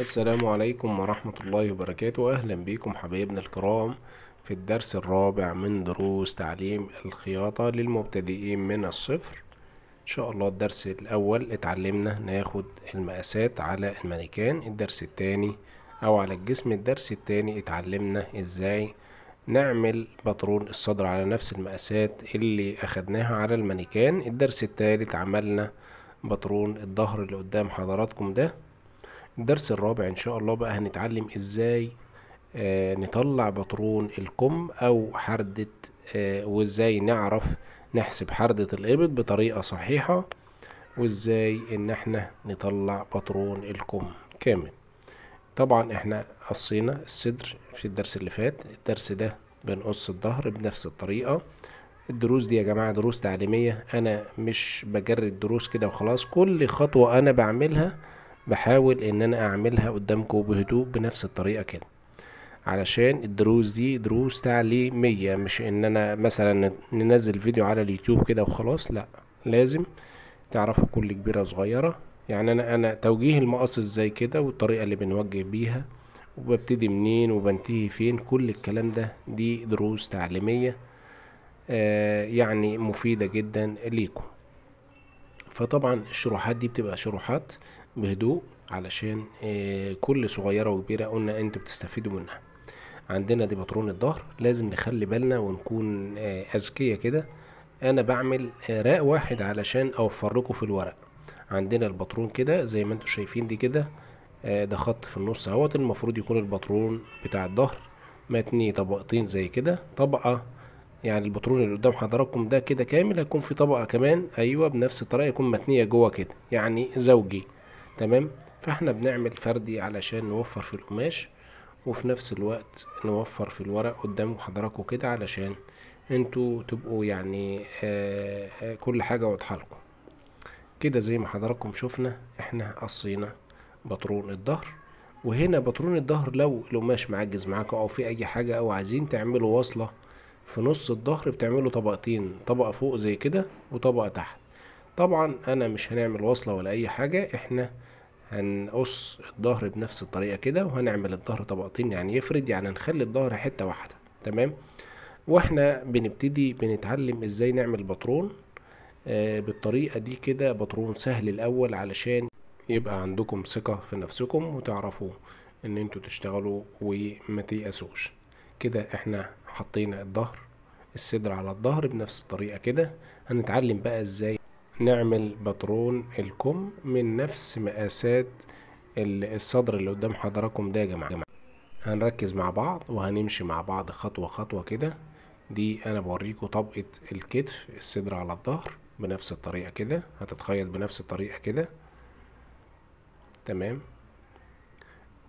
السلام عليكم ورحمة الله وبركاته. أهلا بكم حبايبنا الكرام في الدرس الرابع من دروس تعليم الخياطة للمبتدئين من الصفر. إن شاء الله الدرس الأول اتعلمنا ناخد المقاسات على المانيكان الدرس التاني أو على الجسم. الدرس التاني اتعلمنا إزاي نعمل باترون الصدر على نفس المقاسات اللي أخدناها على المانيكان. الدرس التالت عملنا باترون الظهر اللي قدام حضراتكم ده. الدرس الرابع إن شاء الله بقى هنتعلم إزاي آه نطلع باترون الكم أو حردة آه وإزاي نعرف نحسب حردة الإبط بطريقة صحيحة وإزاي إن إحنا نطلع باترون الكم كامل. طبعا إحنا قصينا الصدر في الدرس اللي فات الدرس ده بنقص الظهر بنفس الطريقة. الدروس دي يا جماعة دروس تعليمية أنا مش بجرد دروس كده وخلاص كل خطوة أنا بعملها بحاول إن أنا أعملها قدامكم بهدوء بنفس الطريقة كده. علشان الدروس دي دروس تعليمية مش إن أنا مثلا ننزل فيديو على اليوتيوب كده وخلاص لأ لازم تعرفوا كل كبيرة صغيرة. يعني أنا أنا توجيه المقص إزاي كده والطريقة اللي بنوجه بيها وببتدي منين وبنتهي فين كل الكلام ده دي دروس تعليمية آه يعني مفيدة جدا ليكم. فطبعا الشروحات دي بتبقى شروحات بهدوء علشان آه كل صغيرة وكبيرة قلنا أنتوا بتستفيدوا منها. عندنا دي باترون الظهر لازم نخلي بالنا ونكون آه أذكياء كده. أنا بعمل آه راق واحد علشان أوفر لكم في الورق. عندنا الباترون كده زي ما أنتوا شايفين دي كده ده خط في النص اهوت المفروض يكون الباترون بتاع الظهر متني طبقتين زي كده طبقة يعني الباترون اللي قدام حضراتكم ده كده كامل هيكون في طبقة كمان أيوه بنفس الطريقة يكون متنية جوه كده يعني زوجي. تمام؟ فاحنا بنعمل فردي علشان نوفر في القماش وفي نفس الوقت نوفر في الورق قدام حضراتكم كده علشان أنتوا تبقوا يعني آآ آآ كل حاجة واضحة لكم. كده زي ما حضراتكم شفنا إحنا قصينا باترون الظهر وهنا باترون الظهر لو القماش معجز معاكم أو في اي حاجة أو عايزين تعملوا وصلة في نص الظهر بتعملوا طبقتين طبقة فوق زي كده وطبقة تحت. طبعا أنا مش هنعمل وصلة ولا أي حاجة إحنا هنقص الظهر بنفس الطريقة كده وهنعمل الظهر طبقتين يعني يفرد يعني نخلي الظهر حتة واحدة تمام؟ وإحنا بنبتدي بنتعلم إزاي نعمل باترون آه بالطريقة دي كده باترون سهل الأول علشان يبقى عندكم ثقة في نفسكم وتعرفوا إن أنتوا تشتغلوا وما تيأسوش. كده إحنا حطينا الظهر الصدر على الظهر بنفس الطريقة كده. هنتعلم بقى إزاي نعمل باترون الكم من نفس مقاسات الصدر اللي قدام حضراتكم ده يا جماعة. هنركز مع بعض وهنمشي مع بعض خطوة خطوة كده. دي أنا بوريكم طبقة الكتف الصدر على الظهر بنفس الطريقة كده. هتتخيط بنفس الطريقة كده. تمام.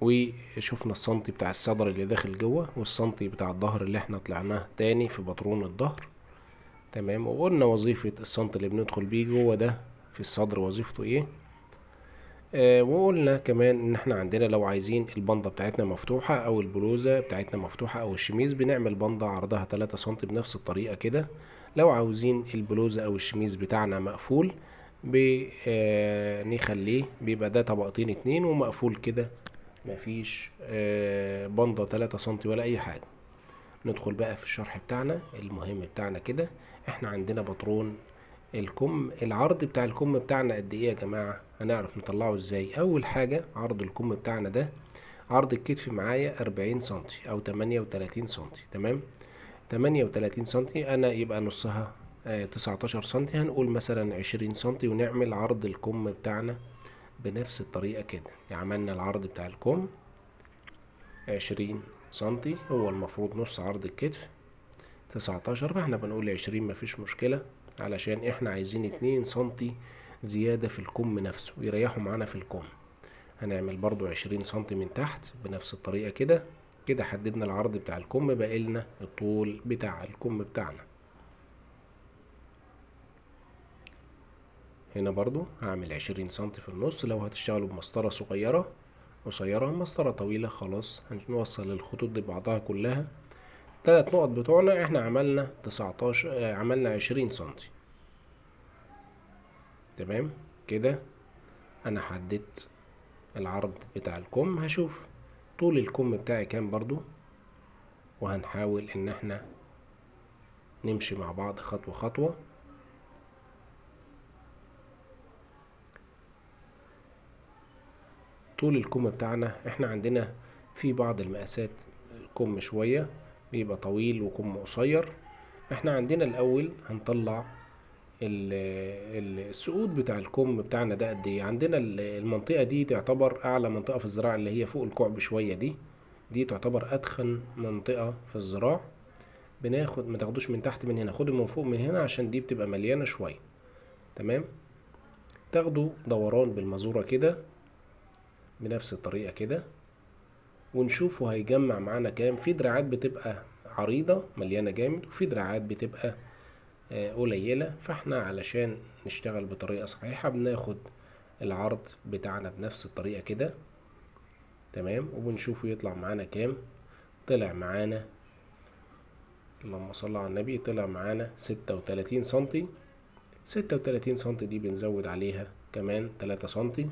وشفنا السنتي بتاع الصدر اللي داخل جوه والسنتي بتاع الظهر اللي إحنا طلعناه تاني في باترون الظهر. تمام. وقلنا وظيفة السنت اللي بندخل بيه جوه ده في الصدر وظيفته إيه؟ آه وقلنا كمان إن إحنا عندنا لو عايزين البندة بتاعتنا مفتوحة أو البلوزة بتاعتنا مفتوحة أو الشميز بنعمل بندة عرضها تلاتة سنتي بنفس الطريقة كده. لو عاوزين البلوزة أو الشميز بتاعنا مقفول بنخليه بيبقى ده طبقتين اتنين ومقفول كده. مفيش آه بندة تلاتة سنتي ولا أي حاجة. ندخل بقى في الشرح بتاعنا المهم بتاعنا كده. إحنا عندنا باترون الكم. العرض بتاع الكم بتاعنا قد إيه يا جماعة؟ هنعرف نطلعه إزاي. أول حاجة عرض الكم بتاعنا ده عرض الكتف معايا أربعين سنتي أو تمانية وتلاتين سنتي تمام؟ تمانية وتلاتين سنتي أنا يبقى نصها تسعتاشر سنتي. هنقول مثلا عشرين سنتي ونعمل عرض الكم بتاعنا بنفس الطريقة كده. عملنا العرض بتاع الكم عشرين سنتي هو المفروض نص عرض الكتف تسعتاشر فاحنا بنقول عشرين مفيش مشكلة علشان إحنا عايزين اتنين سنتي زيادة في الكم نفسه يريحوا معانا في الكم. هنعمل برضو عشرين سنتي من تحت بنفس الطريقة كده كده حددنا العرض بتاع الكم بقالنا الطول بتاع الكم بتاعنا. هنا برضو هعمل عشرين سنتي في النص لو هتشتغلوا بمسطرة صغيرة قصيرة مسطرة طويلة خلاص هنوصل الخطوط دي بعضها كلها. التلات نقط بتوعنا إحنا عملنا تسعتاشر عملنا عشرين سنتي. تمام؟ كده أنا حددت العرض بتاع الكم هشوف طول الكم بتاعي كام برضو وهنحاول إن إحنا نمشي مع بعض خطوة خطوة. طول الكم بتاعنا إحنا عندنا في بعض المقاسات كم شوية بيبقى طويل وكم قصير. إحنا عندنا الأول هنطلع السقوط بتاع الكم بتاعنا ده قد إيه؟ عندنا المنطقة دي تعتبر أعلى منطقة في الذراع اللي هي فوق الكعب شوية دي. دي تعتبر اتخن منطقة في الذراع بناخد ما تاخدوش من تحت من هنا خده من فوق من هنا عشان دي بتبقى مليانة شوية. تمام؟ تاخدوا دوران بالمزورة كده. بنفس الطريقة كده ونشوفه هيجمع معانا كام. في دراعات بتبقى عريضة مليانة جامد وفي دراعات بتبقى قليلة. فاحنا علشان نشتغل بطريقة صحيحة بناخد العرض بتاعنا بنفس الطريقة كده. تمام؟ وبنشوفه يطلع معانا كام. طلع معانا اللهم صل على النبي طلع معانا ستة وتلاتين سنتي. ستة وتلاتين سنتي دي بنزود عليها كمان تلاتة سنتي.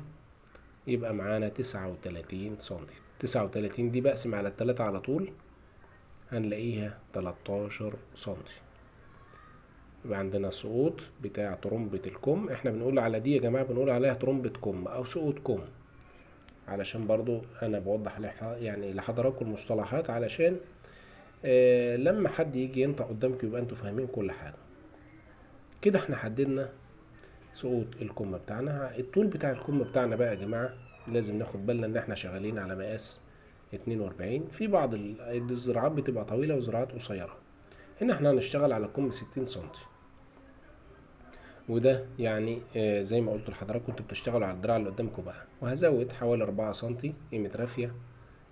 يبقى معانا تسعة وتلاتين سنتي. تسعة وتلاتين دي بقسم على التلاتة على طول هنلاقيها تلاتاشر سنتي. يبقى عندنا سقوط بتاع ترمبة الكم. إحنا بنقول على دي يا جماعة بنقول عليها ترمبة كم أو سقوط كم. علشان برضو أنا بوضح يعني لحضراتكم المصطلحات علشان آه لما حد يجي ينطق قدامكم يبقى أنتوا فاهمين كل حاجة. كده إحنا حددنا سقوط الكم بتاعنا. الطول بتاع الكم بتاعنا بقى يا جماعة لازم ناخد بالنا إن إحنا شغالين على مقاس اتنين وأربعين. في بعض الزراعات بتبقى طويلة وزراعات قصيرة. هنا إحنا هنشتغل على كم ستين سنتي. وده يعني آه زي ما قلت لحضراتكم أنتوا بتشتغلوا على الدراع اللي قدامكم بقى. وهزود حوالي أربعة سنتي قيمة رافية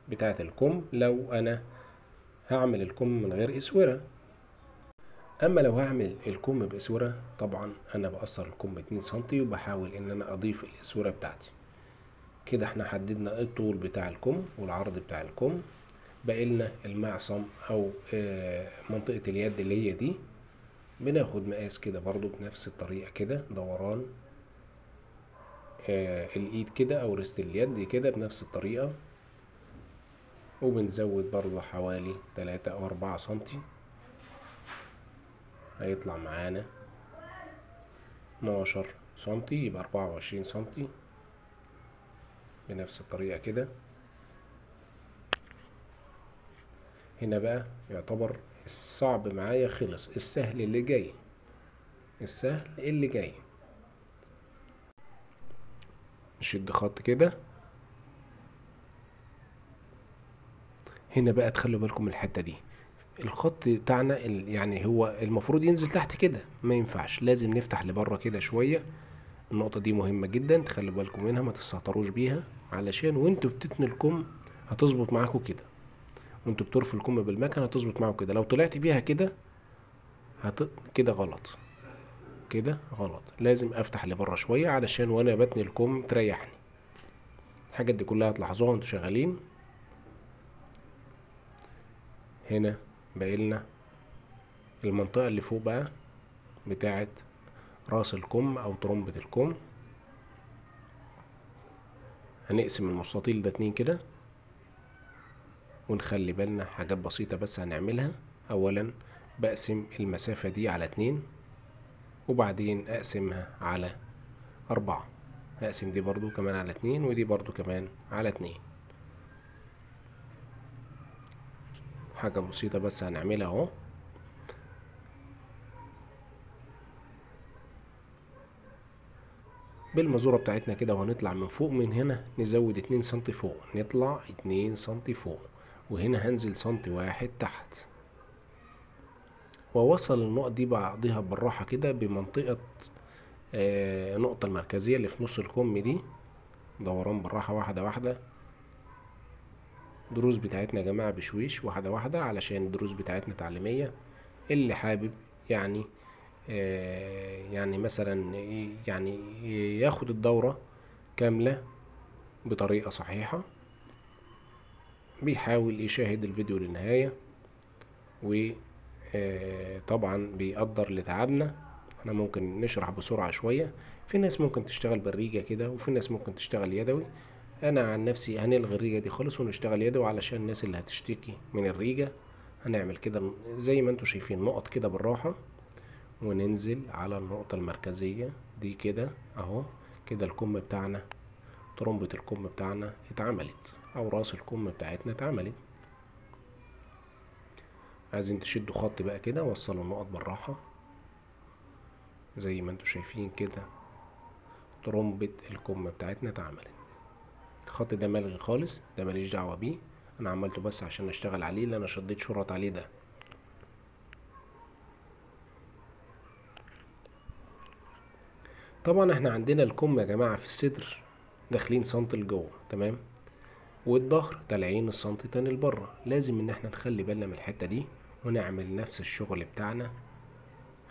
بتاعة الكم لو أنا هعمل الكم من غير اسورة أما لو هعمل الكم بأسورة طبعا أنا بقصر الكم اتنين سنتي وبحاول إن أنا أضيف الأسورة بتاعتي. كده إحنا حددنا الطول بتاع الكم والعرض بتاع الكم. بقيلنا المعصم أو آه منطقة اليد اللي هي دي. بناخد مقاس كده برضو بنفس الطريقة كده دوران آه الإيد كده أو رست اليد كده بنفس الطريقة. وبنزود برضو حوالي تلاتة أو أربعة سنتي. هيطلع معانا اتناشر سنتي يبقى أربعة وعشرين سنتي. بنفس الطريقة كده. هنا بقى يعتبر الصعب معايا خلص. السهل اللي جاي. السهل اللي جاي. نشد خط كده. هنا بقى تخلوا بالكم من الحتة دي. الخط بتاعنا يعني هو المفروض ينزل تحت كده. ما ينفعش. لازم نفتح لبره كده شوية. النقطة دي مهمة جدا تخلوا بالكم منها ما تستهتروش بيها. علشان وانتوا بتتنوا الكم هتظبط معاكم كده. وانتوا بترفوا الكم بالمكنة هتظبط معاكم كده. لو طلعت بيها كده هت... كده غلط. كده غلط. لازم أفتح لبره شوية علشان وأنا بتني الكم تريحني. الحاجات دي كلها هتلاحظوها وانتوا شغالين. هنا. باقيلنا المنطقة اللي فوق بقى بتاعت راس الكم أو ترمبة الكم. هنقسم المستطيل ده اتنين كده ونخلي بالنا حاجات بسيطة بس هنعملها. اولا بقسم المسافة دي على اتنين وبعدين أقسمها على أربعة. هقسم دي برضو كمان على اتنين ودي برضو كمان على اتنين. حاجة بسيطة بس هنعملها أهو. بالمزورة بتاعتنا كده وهنطلع من فوق من هنا نزود اتنين سنتي فوق نطلع اتنين سنتي فوق وهنا هنزل سنتي واحد تحت. واوصل النقط دي بعضها بالراحة كده بمنطقة آه النقطة المركزية اللي في نص الكم دي. دوران بالراحة واحدة واحدة. الدروس بتاعتنا يا جماعة بشويش واحدة واحدة علشان الدروس بتاعتنا تعليمية. اللي حابب يعني آه يعني مثلا يعني ياخد الدورة كاملة بطريقة صحيحة بيحاول يشاهد الفيديو للنهاية وطبعا بيقدر لتعبنا. إحنا ممكن نشرح بسرعة شوية. في ناس ممكن تشتغل بالريجة كده وفي ناس ممكن تشتغل يدوي. أنا عن نفسي هنلغي الريجة دي خالص ونشتغل يدوي علشان الناس اللي هتشتكي من الريجة هنعمل كده زي ما أنتوا شايفين نقط كده بالراحة وننزل على النقطة المركزية دي كده أهو كده الكم بتاعنا ترمبة الكم بتاعنا اتعملت أو رأس الكم بتاعتنا اتعملت. عايزين تشدوا خط بقى كده وصلوا النقط بالراحة. زي ما أنتوا شايفين كده ترمبة الكم بتاعتنا اتعملت. الخط ده ملغي خالص ده ماليش دعوة بيه. أنا عملته بس عشان أشتغل عليه اللي أنا شديت شرط عليه ده. طبعا إحنا عندنا الكم يا جماعة في الصدر داخلين سنتي لجوه تمام؟ والظهر طالعين السنتي تاني لبره. لازم إن إحنا نخلي بالنا من الحتة دي ونعمل نفس الشغل بتاعنا.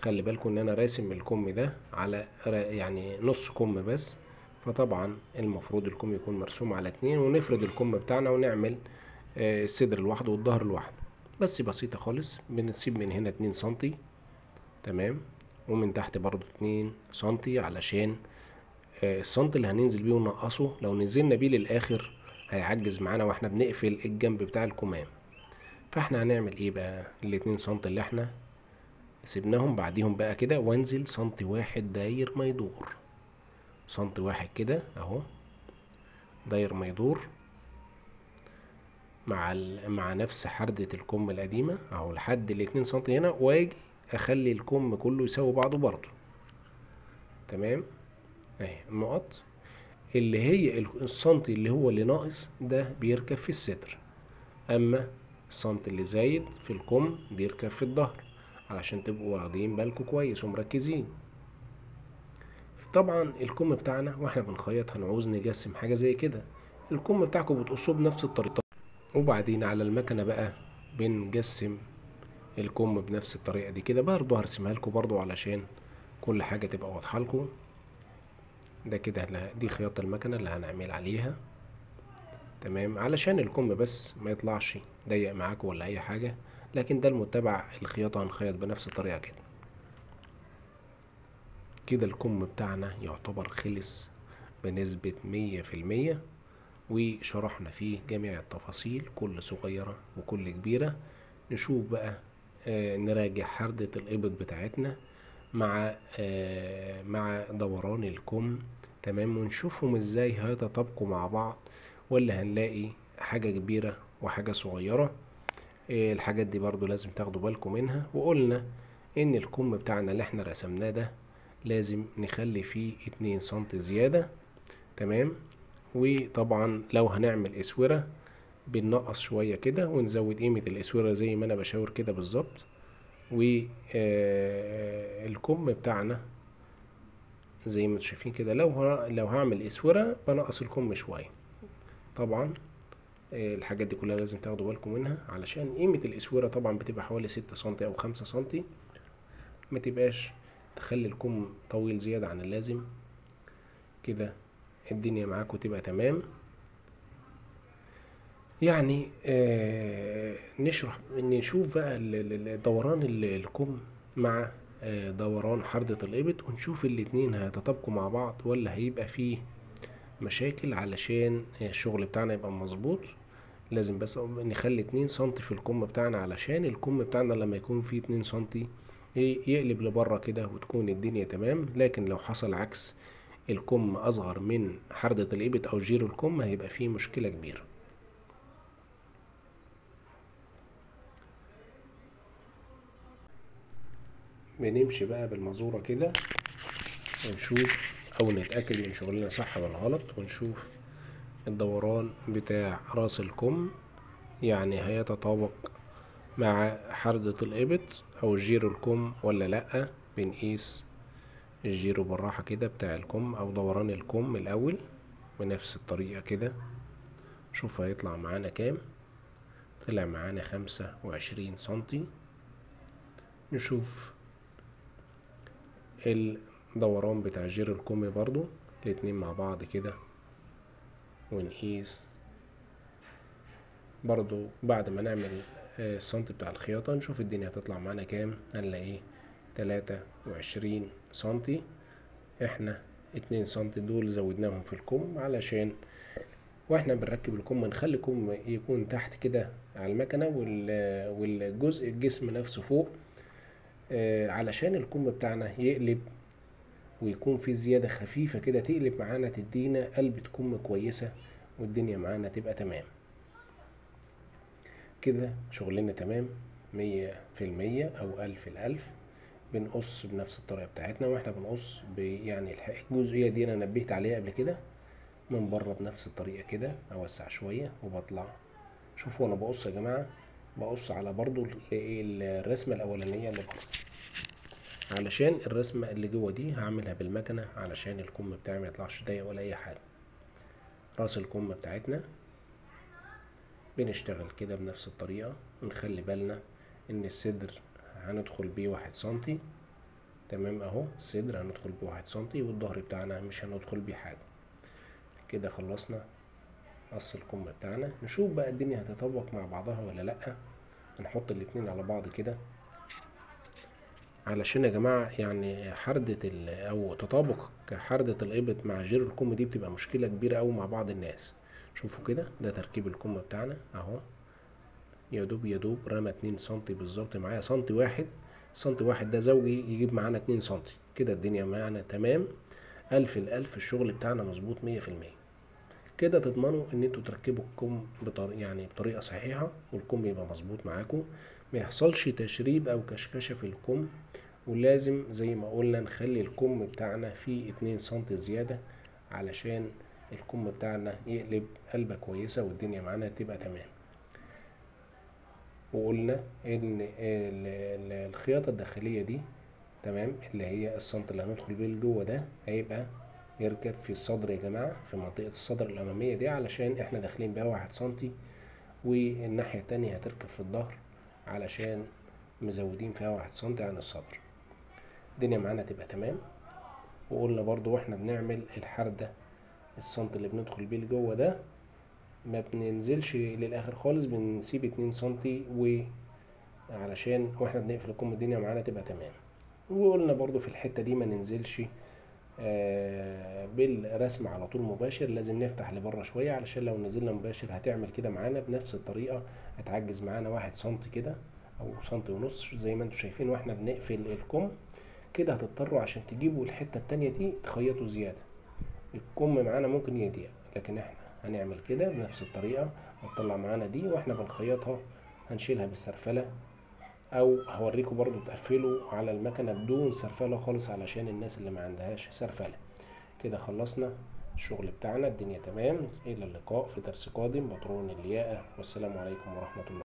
خلي بالكم إن أنا راسم الكم ده على يعني نص كم بس. فطبعا المفروض الكم يكون مرسوم على اتنين ونفرد الكم بتاعنا ونعمل الصدر لوحده والظهر لوحده. بس بسيطة خالص بنسيب من هنا اتنين سنتي تمام؟ ومن تحت برضو اتنين سنتي علشان السنتي اللي هننزل بيه ونقصه لو نزلنا بيه للآخر هيعجز معانا وإحنا بنقفل الجنب بتاع الكمام. فاحنا هنعمل إيه بقى؟ الاتنين سنتي اللي إحنا سيبناهم بعديهم بقى كده وانزل سنتي واحد داير ما يدور. سنتي واحد كده أهو. داير ما يدور. مع مع نفس حردة الكم القديمة أهو لحد الاتنين سنتي هنا وآجي أخلي الكم كله يساوي بعضه برضه. تمام؟ أهي النقط. اللي هي السنتي اللي هو اللي ناقص ده بيركب في الصدر أما السنتي اللي زايد في الكم بيركب في الظهر علشان تبقوا واخدين بالكم كويس ومركزين. طبعا الكم بتاعنا وإحنا بنخيط هنعوز نجسم حاجة زي كده. الكم بتاعكم بتقصوه بنفس الطريقة. وبعدين على المكنة بقى بنجسم الكم بنفس الطريقة دي كده. برضه هرسمها لكم برضه علشان كل حاجة تبقى واضحة لكم. ده كده دي خياطة المكنة اللي هنعمل عليها. تمام؟ علشان الكم بس ما يطلعش ضيق معاكم ولا أي حاجة لكن ده المتبع الخياطة هنخيط بنفس الطريقة كده. كده الكم بتاعنا يعتبر خلص بنسبة مية في المية وشرحنا فيه جميع التفاصيل كل صغيرة وكل كبيرة. نشوف بقى آه نراجع حردة الإبط بتاعتنا مع آه مع دوران الكم. تمام؟ ونشوفهم إزاي هيتطابقوا مع بعض ولا هنلاقي حاجة كبيرة وحاجة صغيرة. آه الحاجات دي برضو لازم تاخدوا بالكم منها. وقلنا إن الكم بتاعنا اللي إحنا رسمناه ده لازم نخلي فيه اتنين سنتي زيادة تمام؟ وطبعا لو هنعمل اسورة بننقص شوية كده ونزود قيمة الاسورة زي ما أنا بشاور كده بالظبط. والكم بتاعنا زي ما أنتم شايفين كده لو لو هعمل اسورة بنقص الكم شوية. طبعا الحاجات دي كلها لازم تاخدوا بالكم منها علشان قيمة الاسورة طبعا بتبقى حوالي ستة سنتي أو خمسة سنتي ما تبقاش تخلي الكم طويل زيادة عن اللازم. كده الدنيا معاكم تبقى تمام. يعني آه نشرح نشوف بقى دوران الكم مع آه دوران حردة الإبط ونشوف الاتنين هيتطابقوا مع بعض ولا هيبقى فيه مشاكل علشان الشغل بتاعنا يبقى مظبوط. لازم بس نخلي اتنين سنتي في الكم بتاعنا علشان الكم بتاعنا لما يكون فيه اتنين سنتي يقلب لبره كده وتكون الدنيا تمام. لكن لو حصل عكس الكم أصغر من حردة الإبط أو جيرو الكم هيبقى فيه مشكلة كبيرة. بنمشي بقى بالمزورة كده ونشوف أو نتأكد من شغلنا صح ولا غلط ونشوف الدوران بتاع رأس الكم يعني هيتطابق مع حردة الإبط أو جيرو الكم ولا لأ بنقيس الجيرو بالراحة كده بتاع الكم أو دوران الكم الأول بنفس الطريقة كده. شوف هيطلع معانا كام؟ طلع معانا خمسة وعشرين سنتي. نشوف الدوران بتاع جيرو الكم برضو الاتنين مع بعض كده ونقيس. برضو بعد ما نعمل السنتي بتاع الخياطة نشوف الدنيا هتطلع معانا كام. هنلاقيه تلاتة وعشرين سنتي إحنا اتنين سنتي دول زودناهم في الكم علشان وإحنا بنركب الكم نخلي الكم يكون تحت كده على المكنة وال- والجزء الجسم نفسه فوق آه، علشان الكم بتاعنا يقلب ويكون في زيادة خفيفة كده تقلب معانا تدينا قلبة كم كويسة والدنيا معانا تبقى تمام. كده شغلنا تمام مية في المية أو ألف الألف بنقص بنفس الطريقة بتاعتنا وإحنا بنقص يعني الجزئية دي أنا نبهت عليها قبل كده من بره بنفس الطريقة كده أوسع شوية وبطلع. شوفوا أنا بقص يا جماعة بقص على برضو ال- الرسمة الأولانية اللي بره علشان الرسمة اللي جوه دي هعملها بالمكنة علشان الكم بتاعي ما يطلعش ضيق ولا أي حاجة. راس الكم بتاعتنا بنشتغل كده بنفس الطريقة ونخلي بالنا إن الصدر هندخل بيه واحد سنتي. تمام أهو الصدر هندخل بيه واحد سنتي والظهر بتاعنا مش هندخل بيه حاجة. كده خلصنا قص الكم بتاعنا. نشوف بقى الدنيا هتطبق مع بعضها ولا لأ. هنحط الاتنين على بعض كده. علشان يا جماعة يعني حردة ال أو تطابق حردة الإبط مع جير الكم دي بتبقى مشكلة كبيرة أوي مع بعض الناس. شوفوا كده ده تركيب الكم بتاعنا أهو. يا دوب يا دوب رمى اتنين سنتي بالظبط معايا سنتي واحد. سنتي واحد ده زوجي يجيب معانا اتنين سنتي. كده الدنيا معانا تمام. ألف الألف الشغل بتاعنا مظبوط مية في المية. كده تضمنوا إن أنتوا تركبوا الكم بطريقة يعني بطريقة صحيحة والكم يبقى مظبوط معاكم. ما يحصلش تشريب أو كشكشة في الكم ولازم زي ما قلنا نخلي الكم بتاعنا فيه اتنين سنتي زيادة علشان الكم بتاعنا يقلب قلبة كويسة والدنيا معانا تبقى تمام. وقلنا إن ال- ال- الخياطة الداخلية دي تمام اللي هي السنتي اللي هندخل بيه لجوه ده هيبقى يركب في الصدر يا جماعة في منطقة الصدر الأمامية دي علشان إحنا داخلين بيها واحد سنتي والناحية التانية هتركب في الظهر علشان مزودين فيها واحد سنتي عن الصدر. الدنيا معانا تبقى تمام. وقلنا برضو وإحنا بنعمل الحردة السنتي اللي بندخل بيه لجوه ده ما بننزلش للآخر خالص بنسيب اتنين سنتي و علشان وإحنا بنقفل الكم الدنيا معانا تبقى تمام. وقلنا برضو في الحتة دي ما ننزلش آه، بالرسم على طول مباشر لازم نفتح لبره شوية علشان لو نزلنا مباشر هتعمل كده معانا بنفس الطريقة هتعجز معانا واحد سنتي كده أو سنتي ونص زي ما أنتوا شايفين وإحنا بنقفل الكم كده هتضطروا عشان تجيبوا الحتة التانية دي تخيطوا زيادة. الكم معانا ممكن يضيق لكن إحنا هنعمل كده بنفس الطريقة هتطلع معانا دي وإحنا بنخيطها هنشيلها بالسرفلة أو هوريكم برضو تقفلوا على المكنة بدون سرفلة خالص علشان الناس اللي ما عندهاش سرفلة. كده خلصنا الشغل بتاعنا الدنيا تمام إلى اللقاء في درس قادم بطرون الياقة والسلام عليكم ورحمة الله.